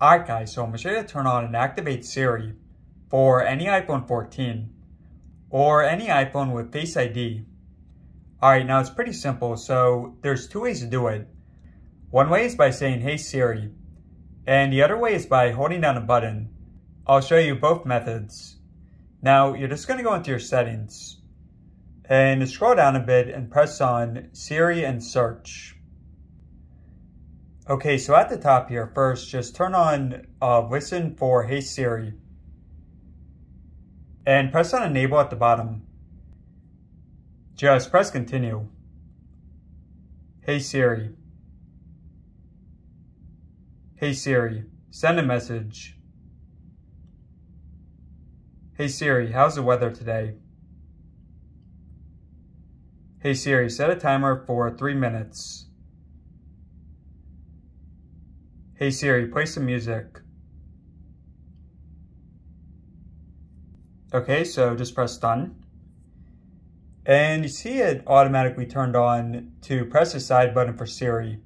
Alright guys, so I'm going to show you how to turn on and activate Siri for any iPhone 14 or any iPhone with Face ID. Alright, now it's pretty simple, so there's two ways to do it. One way is by saying, hey Siri, and the other way is by holding down a button. I'll show you both methods. Now, you're just going to go into your settings and scroll down a bit and press on Siri and search. Okay, so at the top here, first, just turn on uh, listen for Hey Siri. And press on enable at the bottom. Just press continue. Hey Siri. Hey Siri, send a message. Hey Siri, how's the weather today? Hey Siri, set a timer for three minutes. Hey Siri, play some music. Okay, so just press done. And you see it automatically turned on to press the side button for Siri.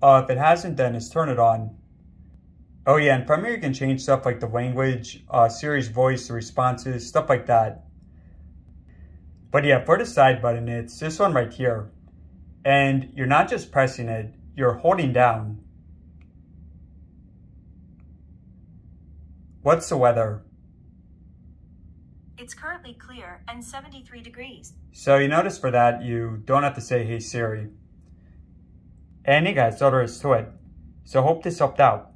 Uh, if it hasn't, then it's turn it on. Oh yeah, and from you can change stuff like the language, uh, Siri's voice, the responses, stuff like that. But yeah, for the side button, it's this one right here. And you're not just pressing it, you're holding down. What's the weather? It's currently clear and 73 degrees. So you notice for that, you don't have to say, hey Siri. And hey guys, there is to it. So hope this helped out.